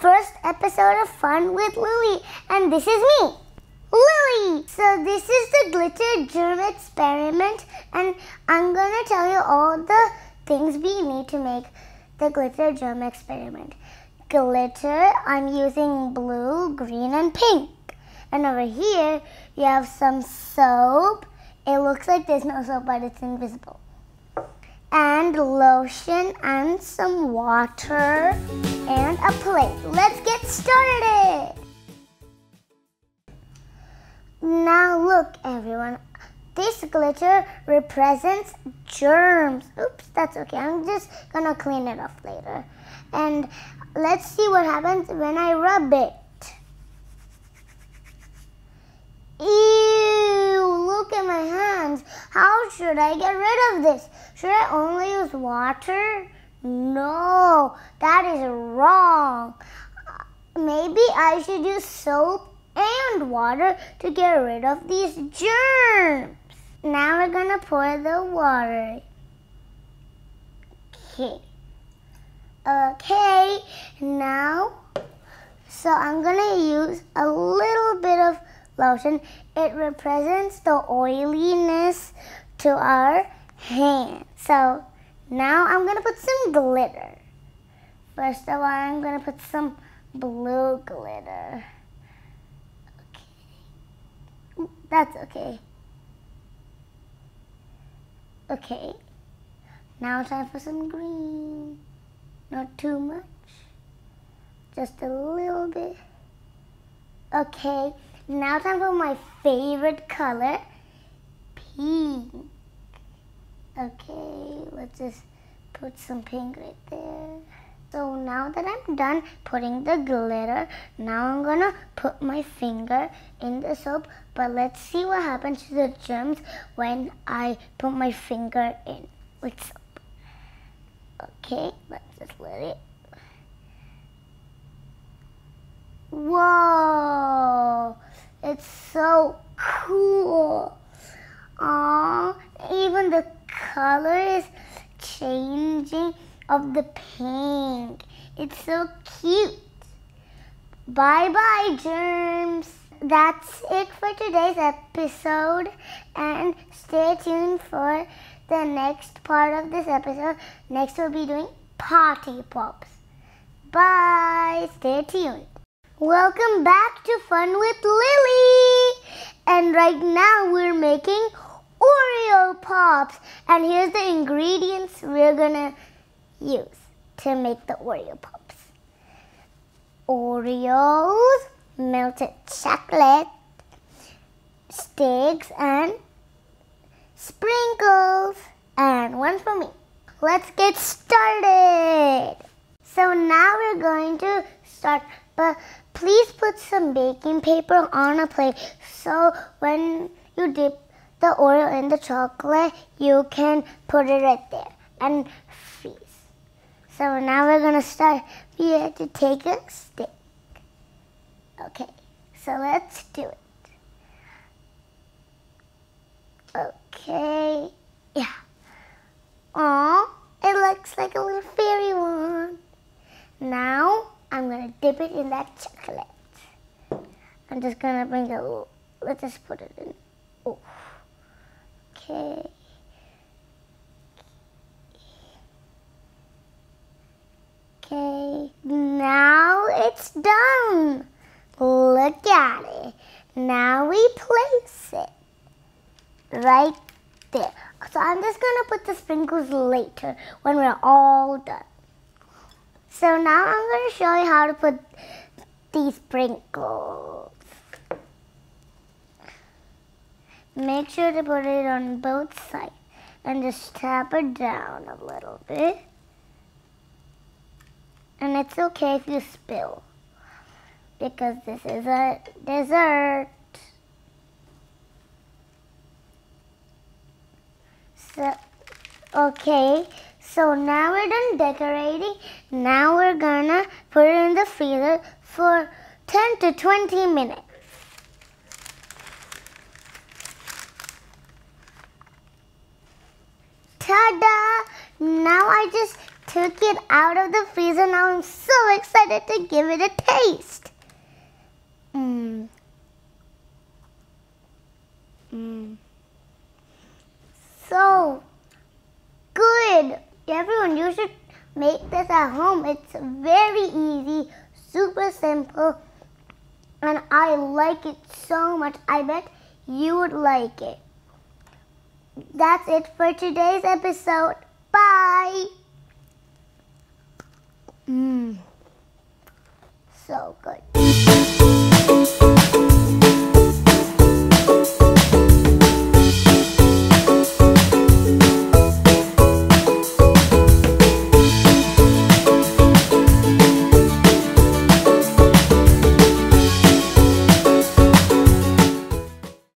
first episode of Fun with Lily, and this is me, Lily. So, this is the glitter germ experiment, and I'm gonna tell you all the things we need to make the glitter germ experiment. Glitter, I'm using blue, green, and pink. And over here, you have some soap. It looks like there's no soap, but it's invisible and lotion and some water and a plate. Let's get started. Now look everyone, this glitter represents germs. Oops, that's okay. I'm just gonna clean it off later. And let's see what happens when I rub it. Look at my hands. How should I get rid of this? Should I only use water? No, that is wrong. Maybe I should use soap and water to get rid of these germs. Now we're gonna pour the water. Okay. Okay, now, so I'm gonna use a little lotion. It represents the oiliness to our hand. So now I'm going to put some glitter. First of all, I'm going to put some blue glitter. Okay. That's okay. Okay. Now time for some green. Not too much. Just a little bit. Okay. Now time for my favorite color, pink. Okay, let's just put some pink right there. So now that I'm done putting the glitter, now I'm gonna put my finger in the soap, but let's see what happens to the germs when I put my finger in with soap. Okay, let's just let it. Whoa! It's so cool. Aww, even the color is changing of the pink. It's so cute. Bye bye, germs. That's it for today's episode. And stay tuned for the next part of this episode. Next, we'll be doing party pops. Bye. Stay tuned. Welcome back to Fun with Lily. And right now we're making Oreo Pops. And here's the ingredients we're gonna use to make the Oreo Pops. Oreos, melted chocolate, sticks, and sprinkles. And one for me. Let's get started. So now we're going to start, Please put some baking paper on a plate so when you dip the Oreo in the chocolate, you can put it right there and freeze. So now we're to start. We have to take a stick. Okay, so let's do it. Okay, yeah. Oh, it looks like a little fairy one. Now I'm gonna dip it in that chocolate. I'm just gonna bring it, let's just put it in. Oh, okay. Okay, now it's done. Look at it. Now we place it right there. So I'm just gonna put the sprinkles later when we're all done. So now I'm going to show you how to put these sprinkles. Make sure to put it on both sides and just tap it down a little bit. And it's okay if you spill because this is a dessert. So, okay, so now we're done decorating. Now we're gonna put it in the freezer for 10 to 20 minutes. Ta-da! Now I just took it out of the freezer. Now I'm so excited to give it a taste. Mmm. Mmm. So. Everyone, you should make this at home. It's very easy, super simple, and I like it so much. I bet you would like it. That's it for today's episode. Bye.